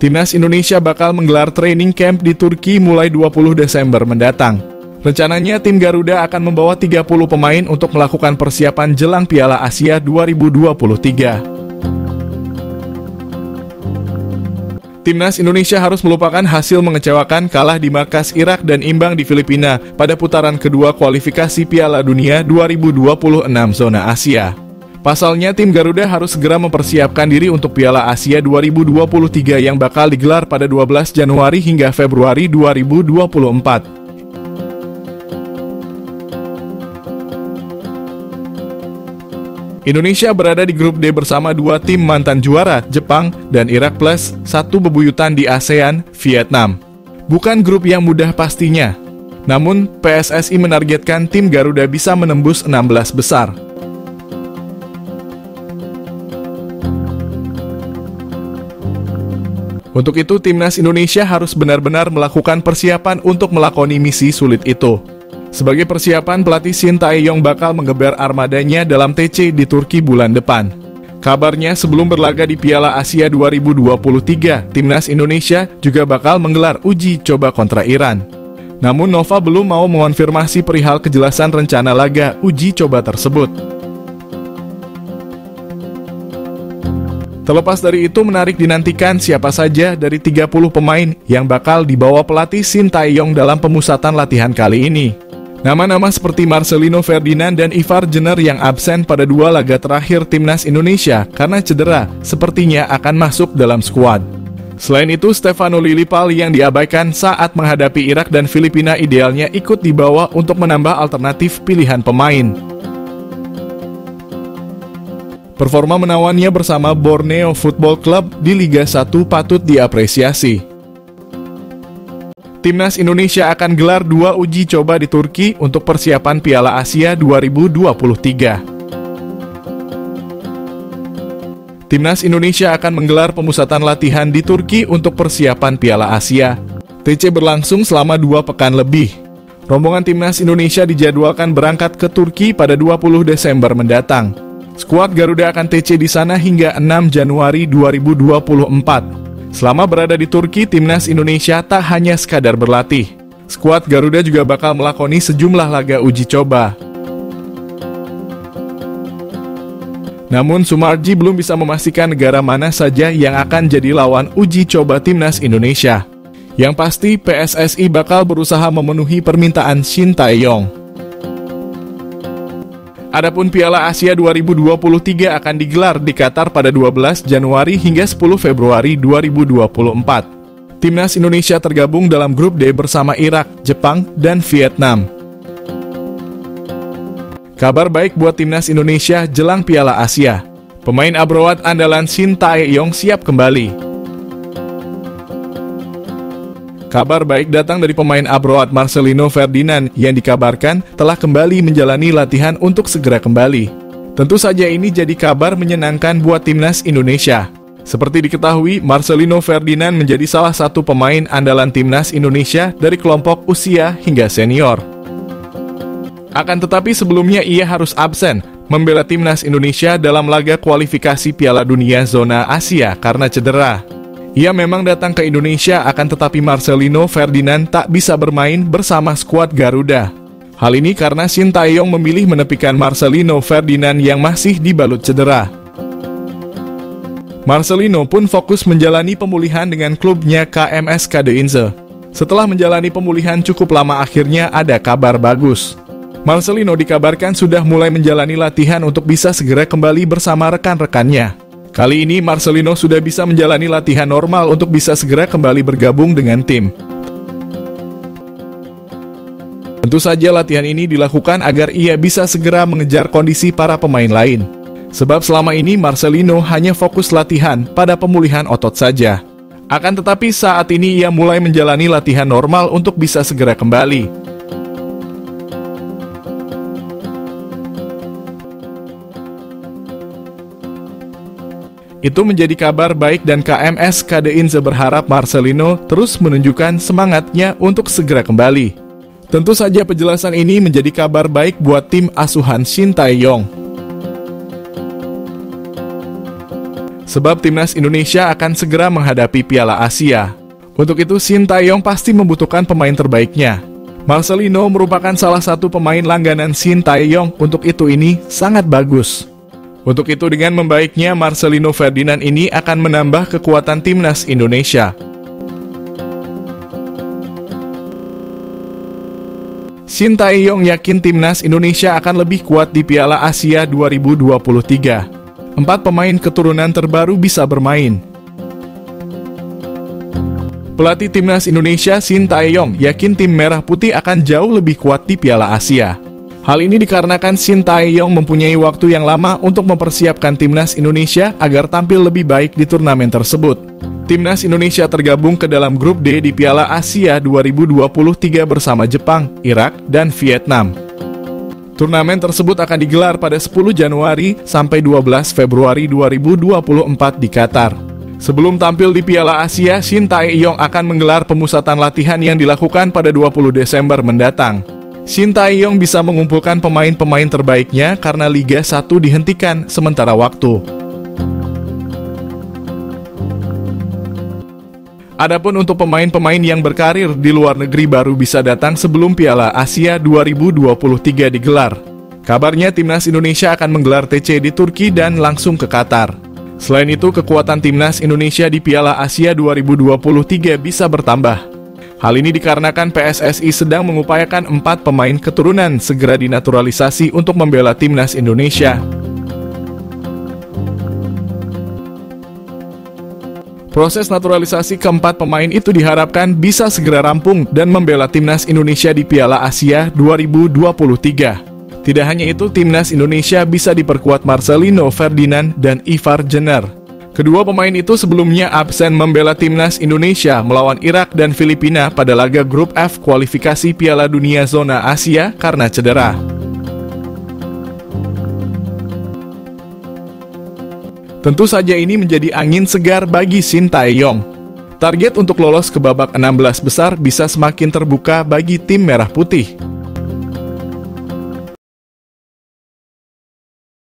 Timnas Indonesia bakal menggelar training camp di Turki mulai 20 Desember mendatang. Rencananya tim Garuda akan membawa 30 pemain untuk melakukan persiapan jelang Piala Asia 2023. Timnas Indonesia harus melupakan hasil mengecewakan kalah di markas Irak dan imbang di Filipina pada putaran kedua kualifikasi Piala Dunia 2026 zona Asia. Pasalnya, tim Garuda harus segera mempersiapkan diri untuk Piala Asia 2023 yang bakal digelar pada 12 Januari hingga Februari 2024. Indonesia berada di grup D bersama dua tim mantan juara, Jepang dan Irak plus satu bebuyutan di ASEAN, Vietnam. Bukan grup yang mudah pastinya. Namun, PSSI menargetkan tim Garuda bisa menembus 16 besar. Untuk itu, timnas Indonesia harus benar-benar melakukan persiapan untuk melakoni misi sulit itu. Sebagai persiapan, pelatih Shin Tae-yong bakal mengeber armadanya dalam TC di Turki bulan depan. Kabarnya sebelum berlaga di Piala Asia 2023, timnas Indonesia juga bakal menggelar uji coba kontra Iran. Namun Nova belum mau mengonfirmasi perihal kejelasan rencana laga uji coba tersebut. Terlepas dari itu menarik dinantikan siapa saja dari 30 pemain yang bakal dibawa pelatih Shin Tae-yong dalam pemusatan latihan kali ini. Nama-nama seperti Marcelino Ferdinand dan Ivar Jenner yang absen pada dua laga terakhir timnas Indonesia karena cedera sepertinya akan masuk dalam skuad. Selain itu, Stefano Lillipal yang diabaikan saat menghadapi Irak dan Filipina idealnya ikut dibawa untuk menambah alternatif pilihan pemain. Performa menawannya bersama Borneo Football Club di Liga 1 patut diapresiasi. Timnas Indonesia akan gelar dua uji coba di Turki untuk persiapan Piala Asia 2023. Timnas Indonesia akan menggelar pemusatan latihan di Turki untuk persiapan Piala Asia. TC berlangsung selama dua pekan lebih. Rombongan Timnas Indonesia dijadwalkan berangkat ke Turki pada 20 Desember mendatang. Skuad Garuda akan TC di sana hingga 6 Januari 2024. Selama berada di Turki, timnas Indonesia tak hanya sekadar berlatih. Skuad Garuda juga bakal melakoni sejumlah laga uji coba. Namun Sumarji belum bisa memastikan negara mana saja yang akan jadi lawan uji coba timnas Indonesia. Yang pasti PSSI bakal berusaha memenuhi permintaan Shin Tae-yong. Adapun Piala Asia 2023 akan digelar di Qatar pada 12 Januari hingga 10 Februari 2024. Timnas Indonesia tergabung dalam grup D bersama Irak, Jepang, dan Vietnam. Kabar baik buat timnas Indonesia jelang Piala Asia. Pemain Abroad andalan Shin Tae-yong siap kembali. Kabar baik datang dari pemain abroad Marcelino Ferdinand yang dikabarkan telah kembali menjalani latihan untuk segera kembali. Tentu saja ini jadi kabar menyenangkan buat timnas Indonesia. Seperti diketahui, Marcelino Ferdinand menjadi salah satu pemain andalan timnas Indonesia dari kelompok usia hingga senior. Akan tetapi sebelumnya ia harus absen membela timnas Indonesia dalam laga kualifikasi Piala Dunia zona Asia karena cedera. Ia memang datang ke Indonesia akan tetapi Marcelino Ferdinand tak bisa bermain bersama skuad Garuda. Hal ini karena Shin Taeyong memilih menepikan Marcelino Ferdinand yang masih dibalut cedera. Marcelino pun fokus menjalani pemulihan dengan klubnya KMS Kadeinze. Setelah menjalani pemulihan cukup lama akhirnya ada kabar bagus. Marcelino dikabarkan sudah mulai menjalani latihan untuk bisa segera kembali bersama rekan-rekannya. Kali ini Marcelino sudah bisa menjalani latihan normal untuk bisa segera kembali bergabung dengan tim. Tentu saja latihan ini dilakukan agar ia bisa segera mengejar kondisi para pemain lain. Sebab selama ini Marcelino hanya fokus latihan pada pemulihan otot saja. Akan tetapi saat ini ia mulai menjalani latihan normal untuk bisa segera kembali. Itu menjadi kabar baik dan KMS KD Inze berharap Marcelino terus menunjukkan semangatnya untuk segera kembali. Tentu saja penjelasan ini menjadi kabar baik buat tim asuhan Shin Tae-yong. sebab timnas Indonesia akan segera menghadapi Piala Asia. Untuk itu, Shin Taeyong pasti membutuhkan pemain terbaiknya. Marcelino merupakan salah satu pemain langganan Shin Taeyong, untuk itu ini sangat bagus. Untuk itu dengan membaiknya Marcelino Ferdinand ini akan menambah kekuatan timnas Indonesia. Shin Taeyong yakin timnas Indonesia akan lebih kuat di Piala Asia 2023. Empat pemain keturunan terbaru bisa bermain. Pelatih timnas Indonesia Shin Taeyong yakin tim Merah Putih akan jauh lebih kuat di Piala Asia. Hal ini dikarenakan Shin Taeyong mempunyai waktu yang lama untuk mempersiapkan timnas Indonesia agar tampil lebih baik di turnamen tersebut. Timnas Indonesia tergabung ke dalam grup D di Piala Asia 2023 bersama Jepang, Irak, dan Vietnam. Turnamen tersebut akan digelar pada 10 Januari sampai 12 Februari 2024 di Qatar. Sebelum tampil di Piala Asia, Shin Tae-yong akan menggelar pemusatan latihan yang dilakukan pada 20 Desember mendatang. Shin Tae-yong bisa mengumpulkan pemain-pemain terbaiknya karena Liga 1 dihentikan sementara waktu. Adapun untuk pemain-pemain yang berkarir di luar negeri baru bisa datang sebelum Piala Asia 2023 digelar. Kabarnya timnas Indonesia akan menggelar TC di Turki dan langsung ke Qatar. Selain itu, kekuatan timnas Indonesia di Piala Asia 2023 bisa bertambah. Hal ini dikarenakan PSSI sedang mengupayakan empat pemain keturunan segera dinaturalisasi untuk membela timnas Indonesia. Proses naturalisasi keempat pemain itu diharapkan bisa segera rampung dan membela timnas Indonesia di Piala Asia 2023. Tidak hanya itu, timnas Indonesia bisa diperkuat Marcelino Ferdinand dan Ivar Jenner. Kedua pemain itu sebelumnya absen membela timnas Indonesia melawan Irak dan Filipina pada laga grup F kualifikasi Piala Dunia Zona Asia karena cedera. Tentu saja ini menjadi angin segar bagi Shin Taeyong. Target untuk lolos ke babak 16 besar bisa semakin terbuka bagi tim Merah Putih.